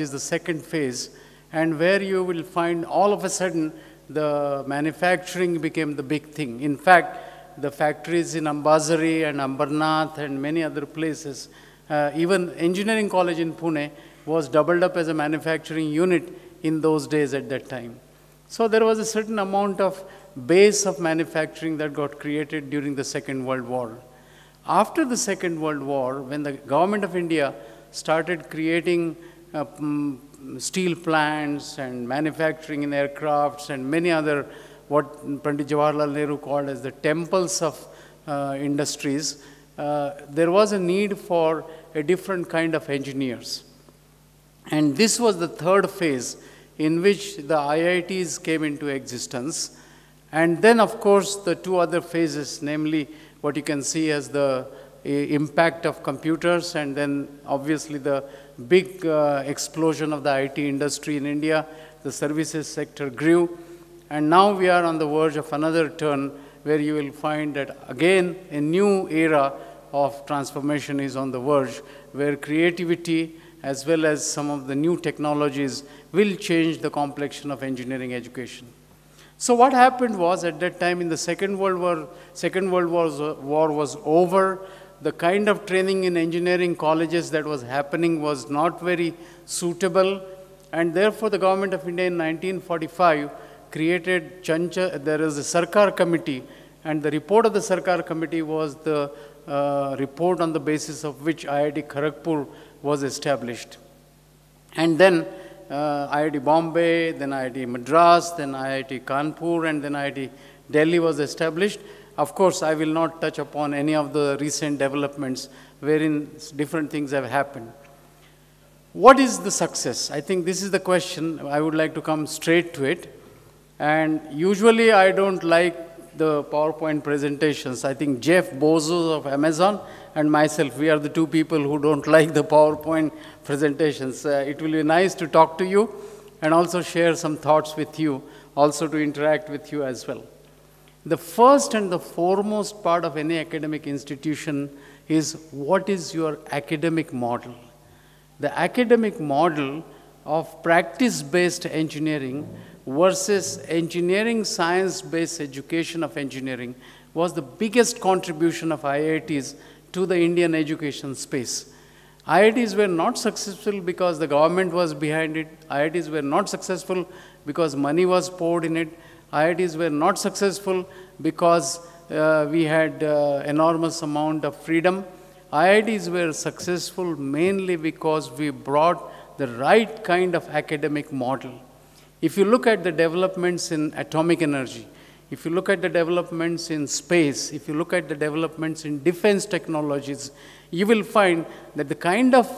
is the second phase, and where you will find all of a sudden the manufacturing became the big thing. In fact, the factories in Ambazari and Ambarnath and many other places, uh, even engineering college in Pune was doubled up as a manufacturing unit in those days at that time. So there was a certain amount of base of manufacturing that got created during the Second World War. After the Second World War, when the government of India started creating steel plants and manufacturing in aircrafts and many other what Pandit Jawaharlal Nehru called as the temples of uh, industries, uh, there was a need for a different kind of engineers. And this was the third phase in which the IITs came into existence. And then, of course, the two other phases, namely what you can see as the impact of computers and then obviously the big uh, explosion of the IT industry in India. The services sector grew. And now we are on the verge of another turn where you will find that again a new era of transformation is on the verge where creativity as well as some of the new technologies will change the complexion of engineering education. So what happened was at that time in the Second World War, Second World War was, war was over, the kind of training in engineering colleges that was happening was not very suitable and therefore the government of India in 1945 created there is a Sarkar committee and the report of the Sarkar committee was the uh, report on the basis of which IIT Kharagpur was established. And then uh, IIT Bombay, then IIT Madras, then IIT Kanpur, and then IIT Delhi was established. Of course, I will not touch upon any of the recent developments wherein different things have happened. What is the success? I think this is the question. I would like to come straight to it. And usually I don't like the PowerPoint presentations. I think Jeff Bezos of Amazon and myself, we are the two people who don't like the PowerPoint presentations. Uh, it will be nice to talk to you and also share some thoughts with you, also to interact with you as well. The first and the foremost part of any academic institution is what is your academic model? The academic model of practice-based engineering versus engineering science-based education of engineering was the biggest contribution of IITs to the Indian education space. IITs were not successful because the government was behind it. IITs were not successful because money was poured in it. IITs were not successful because uh, we had uh, enormous amount of freedom. IITs were successful mainly because we brought the right kind of academic model. If you look at the developments in atomic energy, if you look at the developments in space, if you look at the developments in defense technologies, you will find that the kind of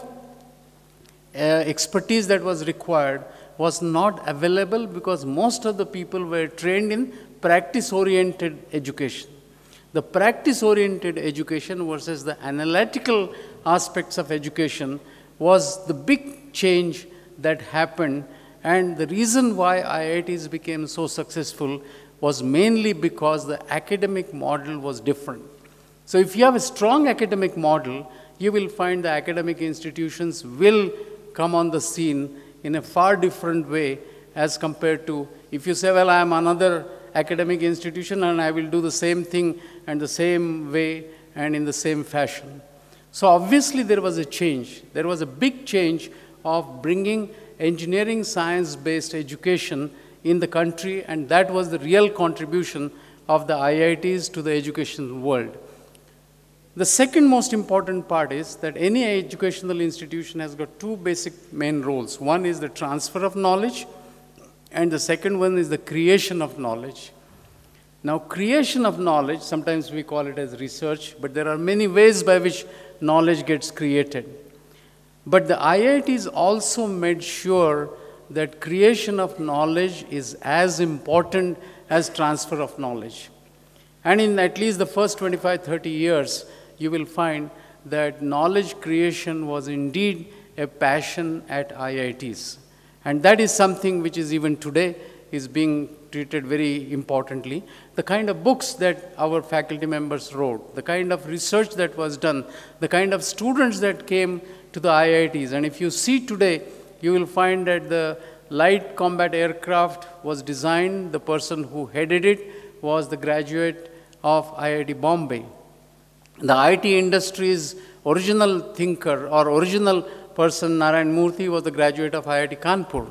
uh, expertise that was required was not available because most of the people were trained in practice-oriented education. The practice-oriented education versus the analytical aspects of education was the big change that happened and the reason why IITs became so successful was mainly because the academic model was different. So if you have a strong academic model, you will find the academic institutions will come on the scene in a far different way as compared to if you say, well, I am another academic institution and I will do the same thing and the same way and in the same fashion. So obviously there was a change. There was a big change of bringing engineering science-based education in the country, and that was the real contribution of the IITs to the education world. The second most important part is that any educational institution has got two basic main roles. One is the transfer of knowledge, and the second one is the creation of knowledge. Now, creation of knowledge, sometimes we call it as research, but there are many ways by which knowledge gets created. But the IITs also made sure that creation of knowledge is as important as transfer of knowledge. And in at least the first 25, 30 years, you will find that knowledge creation was indeed a passion at IITs. And that is something which is even today is being treated very importantly. The kind of books that our faculty members wrote, the kind of research that was done, the kind of students that came to the IITs. And if you see today, you will find that the light combat aircraft was designed, the person who headed it was the graduate of IIT Bombay. The IT industry's original thinker or original person, Narayan Murthy, was a graduate of IIT Kanpur.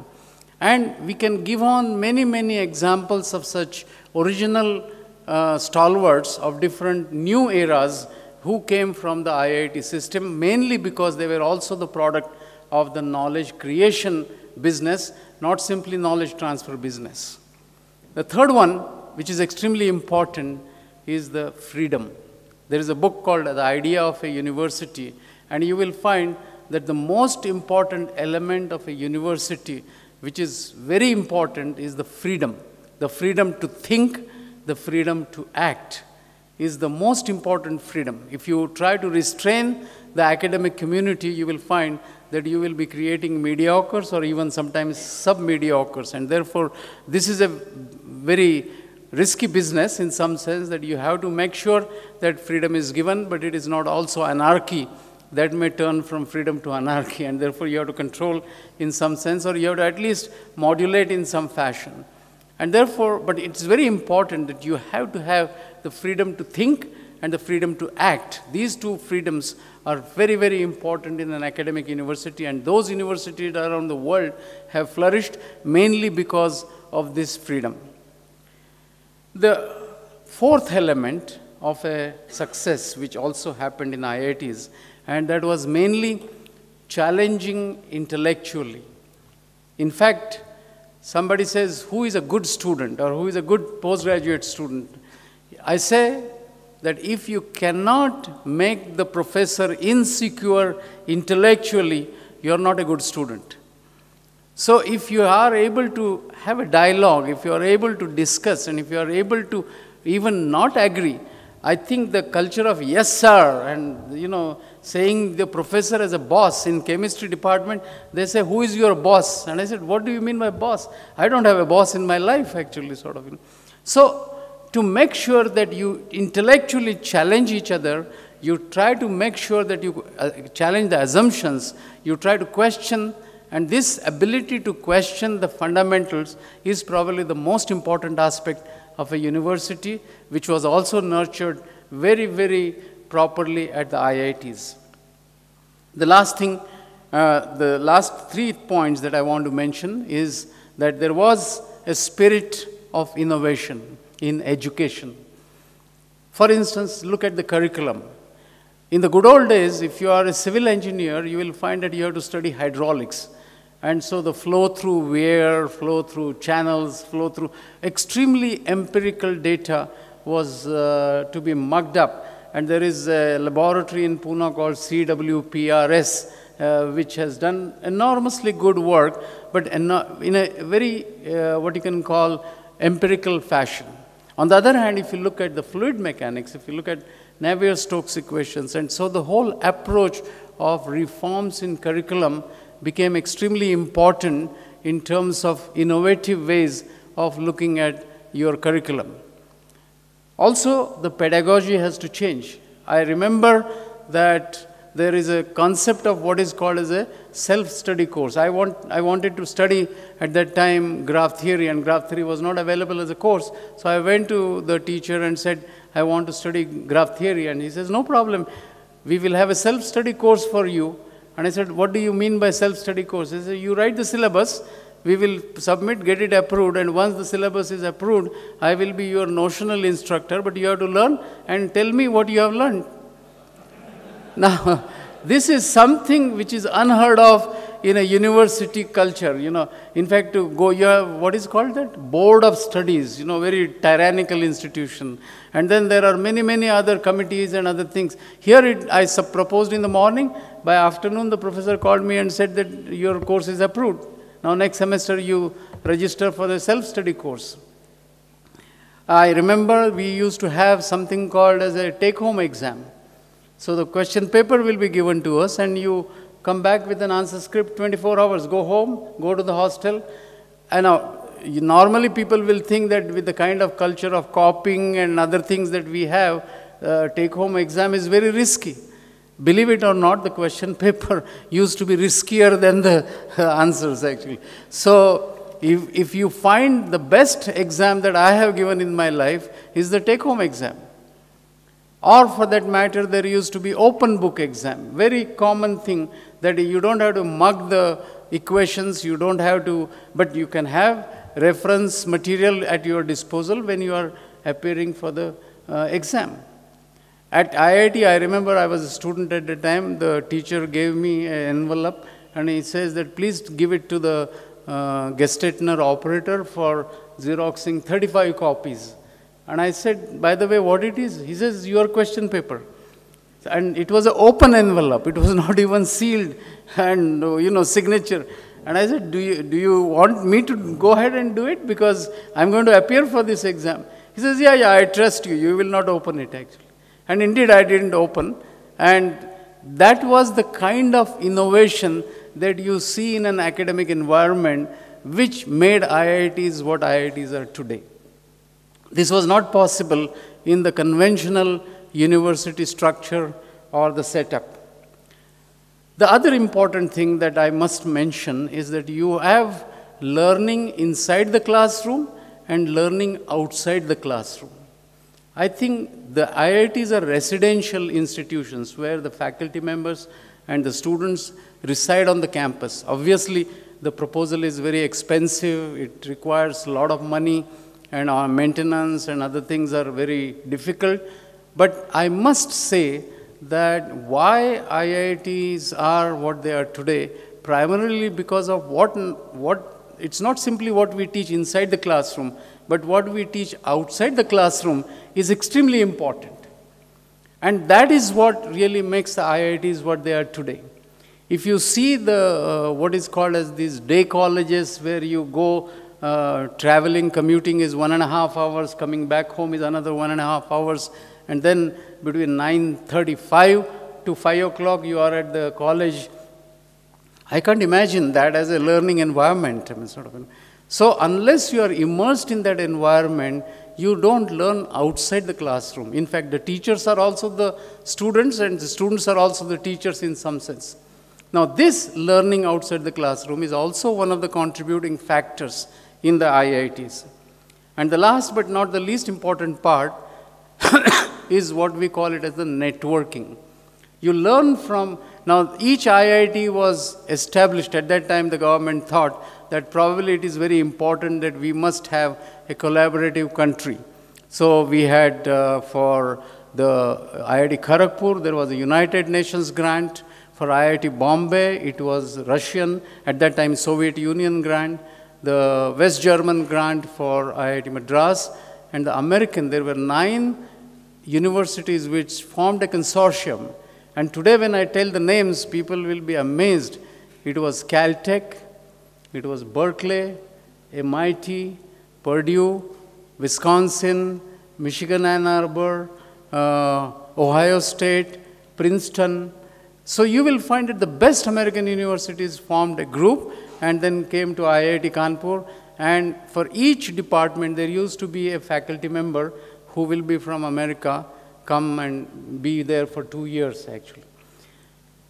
And we can give on many, many examples of such original uh, stalwarts of different new eras who came from the IIT system, mainly because they were also the product of the knowledge creation business, not simply knowledge transfer business. The third one, which is extremely important, is the freedom. There is a book called The Idea of a University, and you will find that the most important element of a university, which is very important, is the freedom. The freedom to think, the freedom to act is the most important freedom. If you try to restrain the academic community, you will find that you will be creating mediocres or even sometimes sub-mediocres. And therefore, this is a very risky business in some sense that you have to make sure that freedom is given, but it is not also anarchy that may turn from freedom to anarchy, and therefore you have to control in some sense, or you have to at least modulate in some fashion. And therefore, but it's very important that you have to have the freedom to think and the freedom to act. These two freedoms are very, very important in an academic university, and those universities around the world have flourished mainly because of this freedom. The fourth element of a success, which also happened in IITs, and that was mainly challenging intellectually. In fact, somebody says, Who is a good student or who is a good postgraduate student? I say that if you cannot make the professor insecure intellectually, you are not a good student. So, if you are able to have a dialogue, if you are able to discuss, and if you are able to even not agree, I think the culture of yes, sir, and you know, saying the professor as a boss in chemistry department, they say, who is your boss? And I said, what do you mean by boss? I don't have a boss in my life, actually, sort of. You know. So, to make sure that you intellectually challenge each other, you try to make sure that you uh, challenge the assumptions, you try to question, and this ability to question the fundamentals is probably the most important aspect of a university, which was also nurtured very, very properly at the IITs. The last thing, uh, the last three points that I want to mention is that there was a spirit of innovation in education. For instance, look at the curriculum. In the good old days, if you are a civil engineer, you will find that you have to study hydraulics. And so the flow through weir, flow through channels, flow through extremely empirical data was uh, to be mugged up. And there is a laboratory in Pune called CWPRS, uh, which has done enormously good work, but in a very, uh, what you can call, empirical fashion. On the other hand, if you look at the fluid mechanics, if you look at Navier-Stokes equations, and so the whole approach of reforms in curriculum became extremely important in terms of innovative ways of looking at your curriculum. Also, the pedagogy has to change. I remember that there is a concept of what is called as a self-study course. I, want, I wanted to study at that time graph theory and graph theory was not available as a course. So I went to the teacher and said, I want to study graph theory and he says, no problem. We will have a self-study course for you. And I said, what do you mean by self-study course? He said, you write the syllabus, we will submit, get it approved, and once the syllabus is approved, I will be your notional instructor, but you have to learn and tell me what you have learned. Now, this is something which is unheard of in a university culture, you know. In fact, to go, you have, what is called that? Board of Studies, you know, very tyrannical institution. And then there are many, many other committees and other things. Here it, I proposed in the morning. By afternoon, the professor called me and said that your course is approved. Now next semester you register for the self-study course. I remember we used to have something called as a take-home exam. So the question paper will be given to us and you come back with an answer script 24 hours, go home, go to the hostel. And now, normally people will think that with the kind of culture of copying and other things that we have, uh, take home exam is very risky. Believe it or not, the question paper used to be riskier than the answers actually. So if, if you find the best exam that I have given in my life is the take-home exam. Or for that matter, there used to be open book exam. Very common thing that you don't have to mug the equations, you don't have to, but you can have reference material at your disposal when you are appearing for the uh, exam. At IIT, I remember I was a student at the time, the teacher gave me an envelope and he says that please give it to the uh, Gestetner operator for Xeroxing 35 copies. And I said, by the way, what it is? He says, your question paper. And it was an open envelope. It was not even sealed and, you know, signature. And I said, do you, do you want me to go ahead and do it? Because I'm going to appear for this exam. He says, yeah, yeah, I trust you. You will not open it actually. And indeed, I didn't open. And that was the kind of innovation that you see in an academic environment which made IITs what IITs are today. This was not possible in the conventional university structure or the setup. The other important thing that I must mention is that you have learning inside the classroom and learning outside the classroom. I think the IITs are residential institutions where the faculty members and the students reside on the campus. Obviously, the proposal is very expensive, it requires a lot of money, and our maintenance and other things are very difficult. But I must say that why IITs are what they are today, primarily because of what, what it's not simply what we teach inside the classroom, but what we teach outside the classroom is extremely important. And that is what really makes the IITs what they are today. If you see the, uh, what is called as these day colleges where you go uh, traveling, commuting is one and a half hours, coming back home is another one and a half hours, and then between 9.35 to 5 o'clock you are at the college. I can't imagine that as a learning environment. I mean, sort of, so unless you are immersed in that environment, you don't learn outside the classroom. In fact, the teachers are also the students and the students are also the teachers in some sense. Now, this learning outside the classroom is also one of the contributing factors in the IITs. And the last but not the least important part is what we call it as the networking. You learn from, now each IIT was established, at that time the government thought that probably it is very important that we must have a collaborative country. So we had uh, for the IIT Kharagpur, there was a United Nations grant. For IIT Bombay, it was Russian, at that time Soviet Union grant the West German grant for IIT Madras, and the American, there were nine universities which formed a consortium. And today when I tell the names, people will be amazed. It was Caltech, it was Berkeley, MIT, Purdue, Wisconsin, Michigan Ann Arbor, uh, Ohio State, Princeton. So you will find that the best American universities formed a group and then came to IIT Kanpur. And for each department, there used to be a faculty member who will be from America, come and be there for two years actually.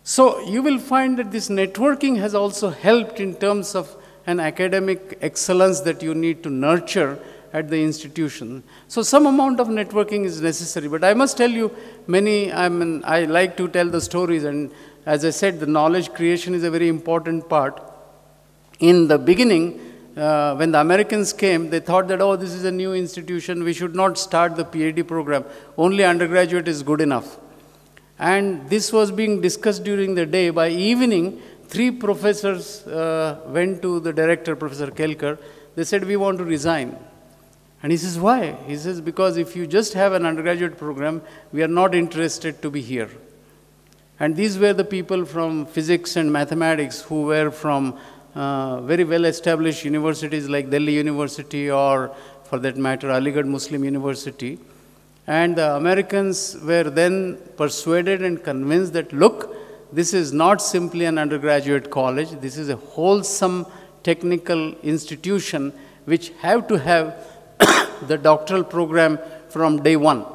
So you will find that this networking has also helped in terms of an academic excellence that you need to nurture at the institution. So some amount of networking is necessary. But I must tell you, many, I mean, I like to tell the stories and as I said, the knowledge creation is a very important part in the beginning, uh, when the Americans came, they thought that, oh, this is a new institution, we should not start the PhD program. Only undergraduate is good enough. And this was being discussed during the day. By evening, three professors uh, went to the director, Professor Kelkar. They said, we want to resign. And he says, why? He says, because if you just have an undergraduate program, we are not interested to be here. And these were the people from physics and mathematics who were from uh, very well established universities like Delhi University or for that matter Aligarh Muslim University. And the Americans were then persuaded and convinced that look, this is not simply an undergraduate college, this is a wholesome technical institution which have to have the doctoral program from day one.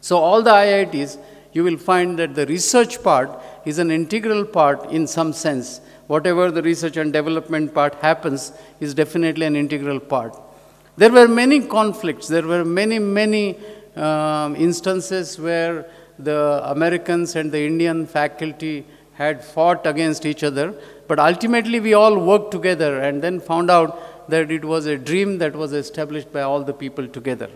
So all the IITs you will find that the research part is an integral part in some sense. Whatever the research and development part happens is definitely an integral part. There were many conflicts, there were many, many um, instances where the Americans and the Indian faculty had fought against each other, but ultimately we all worked together and then found out that it was a dream that was established by all the people together.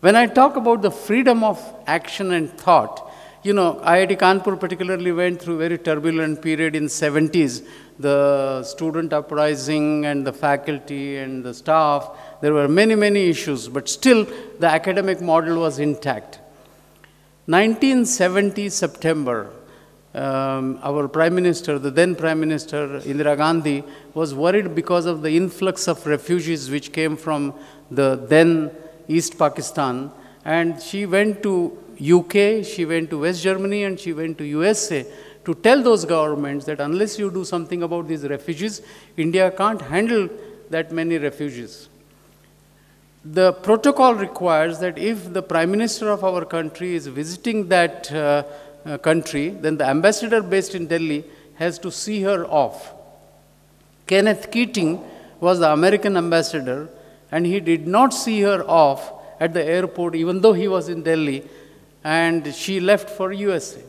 When I talk about the freedom of action and thought, you know, IIT Kanpur particularly went through very turbulent period in 70s. The student uprising and the faculty and the staff, there were many, many issues, but still the academic model was intact. 1970 September, um, our Prime Minister, the then Prime Minister Indira Gandhi, was worried because of the influx of refugees which came from the then East Pakistan. And she went to UK, she went to West Germany, and she went to USA to tell those governments that unless you do something about these refugees, India can't handle that many refugees. The protocol requires that if the Prime Minister of our country is visiting that uh, uh, country, then the ambassador based in Delhi has to see her off. Kenneth Keating was the American ambassador, and he did not see her off at the airport, even though he was in Delhi, and she left for USA.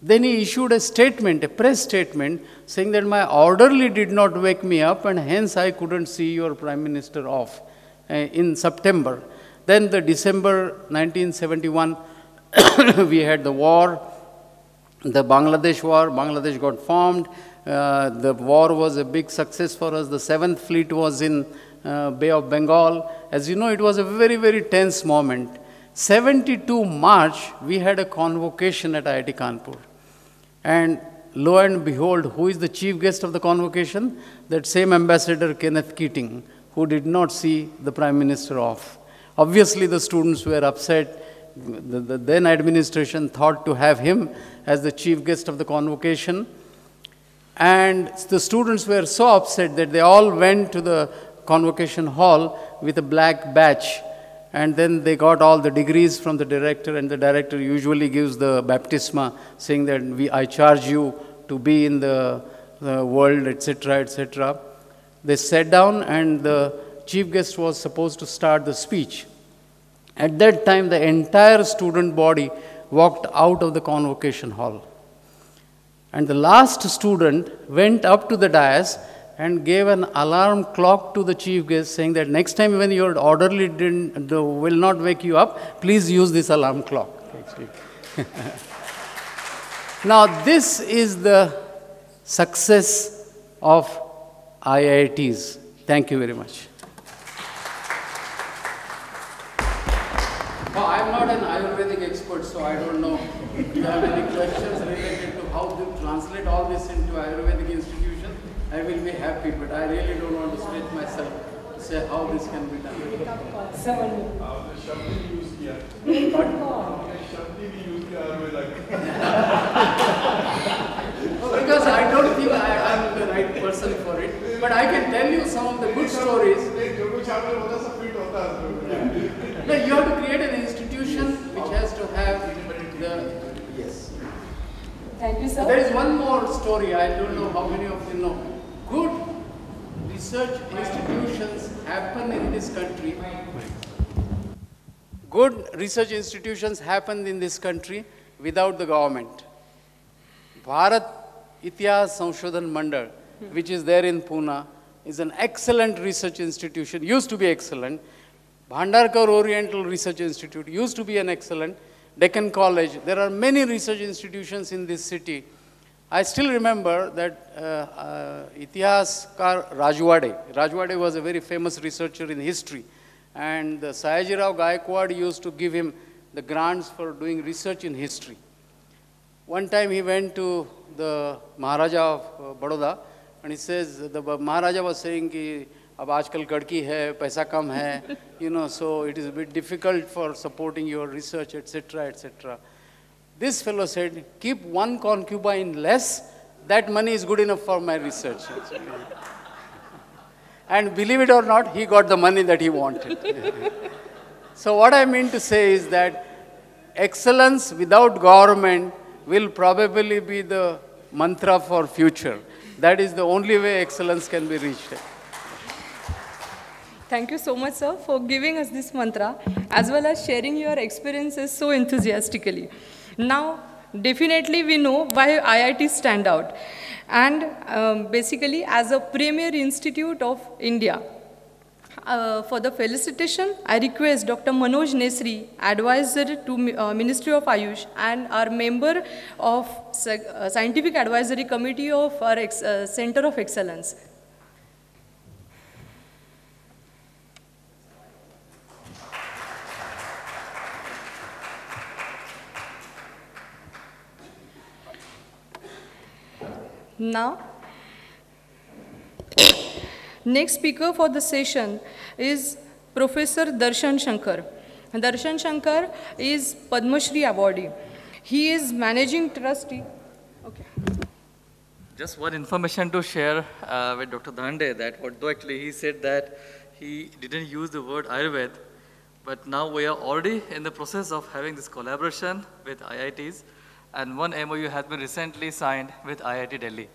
Then he issued a statement, a press statement, saying that my orderly did not wake me up, and hence I couldn't see your prime minister off uh, in September. Then the December 1971, we had the war, the Bangladesh war, Bangladesh got formed. Uh, the war was a big success for us. The seventh fleet was in uh, Bay of Bengal. As you know, it was a very, very tense moment. 72 March, we had a convocation at IIT Kanpur. And lo and behold, who is the chief guest of the convocation? That same ambassador, Kenneth Keating, who did not see the prime minister off. Obviously, the students were upset. The, the then administration thought to have him as the chief guest of the convocation. And the students were so upset that they all went to the convocation hall with a black badge. And then they got all the degrees from the director, and the director usually gives the baptisma, saying that we, I charge you to be in the, the world, etc., etc. They sat down, and the chief guest was supposed to start the speech. At that time, the entire student body walked out of the convocation hall. And the last student went up to the dais and gave an alarm clock to the chief guest saying that next time when your orderly didn't, will not wake you up, please use this alarm clock. now, this is the success of IITs. Thank you very much. I'm not an Ayurvedic expert, so I don't know if you have any questions related to how to translate all this into Ayurvedic institution. I will be happy, but I really don't want to stretch myself to say how this can be done. because I don't think I am the right person for it, but I can tell you some of the good stories. No, you have to create an institution which has to have the yes. Thank you, sir. There is one more story. I don't know how many of you know. Good research institutions happen in this country. Good research institutions happen in this country without the government. Bharat Itihas Sanshothan Mandal, which is there in Pune, is an excellent research institution, used to be excellent. Bhandarkar Oriental Research Institute used to be an excellent. Deccan College, there are many research institutions in this city. I still remember that uh, uh, Itihaskar Rajwade, Rajwade was a very famous researcher in history. And the Sayajirao Gaikwad used to give him the grants for doing research in history. One time he went to the Maharaja of uh, Baroda and he says, the Maharaja was saying कि अब आजकल गड़की है पैसा कम है you know so it is a bit difficult for supporting your research etc etc this fellow said keep one concubine less that money is good enough for my research and believe it or not he got the money that he wanted so what i mean to say is that excellence without government will probably be the mantra for future. That is the only way excellence can be reached. Thank you so much, sir, for giving us this mantra as well as sharing your experiences so enthusiastically. Now, definitely we know why IIT stand out. And um, basically, as a premier institute of India, uh, for the felicitation, I request Dr. Manoj Nesari, advisor to uh, Ministry of Ayush and our member of uh, Scientific Advisory Committee of our uh, Center of Excellence. Now, next speaker for the session is Professor Darshan Shankar. Darshan Shankar is Padma Shri awardee. He is managing trustee. Okay. Just one information to share uh, with Dr. Dhande that although actually he said that he didn't use the word Ayurved, but now we are already in the process of having this collaboration with IITs and one MOU has been recently signed with IIT Delhi.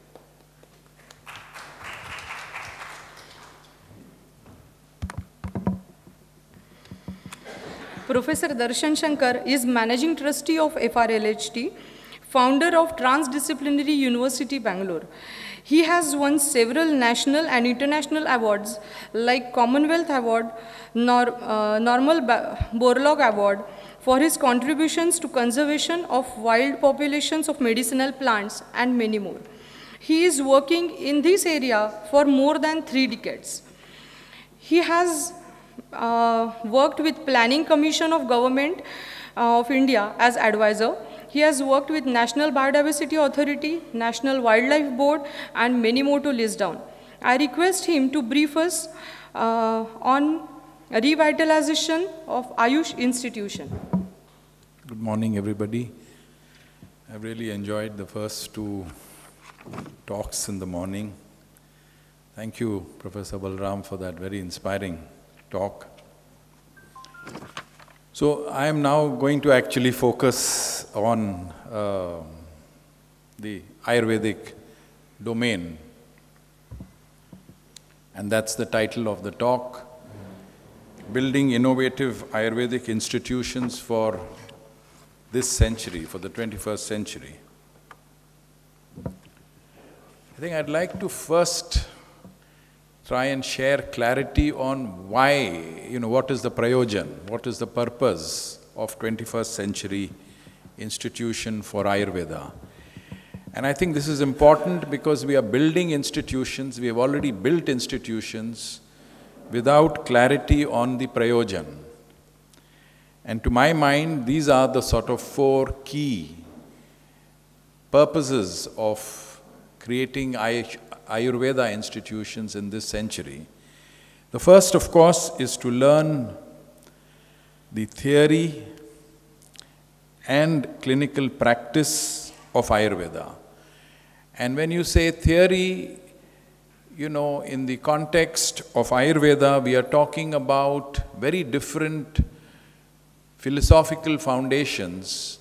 Professor Darshan Shankar is managing trustee of FRLHT, founder of Transdisciplinary University Bangalore. He has won several national and international awards like Commonwealth Award, Nor, uh, Norman Borlaug Award for his contributions to conservation of wild populations of medicinal plants and many more. He is working in this area for more than three decades. He has uh, worked with Planning Commission of Government uh, of India as advisor. He has worked with National Biodiversity Authority, National Wildlife Board, and many more to list down. I request him to brief us uh, on revitalization of Ayush institution. Good morning, everybody. I've really enjoyed the first two talks in the morning. Thank you, Professor Balram, for that very inspiring talk. So, I am now going to actually focus on uh, the Ayurvedic domain. And that's the title of the talk Building Innovative Ayurvedic Institutions for this century, for the 21st century. I think I'd like to first try and share clarity on why, you know, what is the prayojan, what is the purpose of 21st century institution for Ayurveda. And I think this is important because we are building institutions, we have already built institutions without clarity on the prayojan. And to my mind, these are the sort of four key purposes of creating Ay- Ayurveda institutions in this century. The first, of course, is to learn the theory and clinical practice of Ayurveda. And when you say theory, you know, in the context of Ayurveda, we are talking about very different philosophical foundations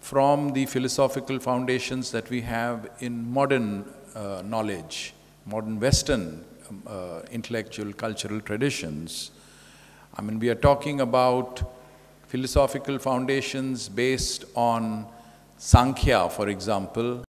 from the philosophical foundations that we have in modern uh, knowledge, modern Western um, uh, intellectual cultural traditions. I mean, we are talking about philosophical foundations based on Sankhya, for example,